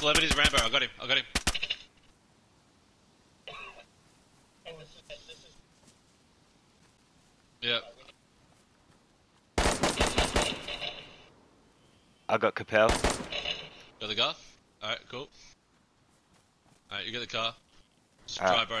Celebrity's Rambo. I got him. I got him. Yeah. I got Kappell. Got the car? Alright, cool. Alright, you get the car. Just Alright. drive, bro.